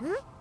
Hmm?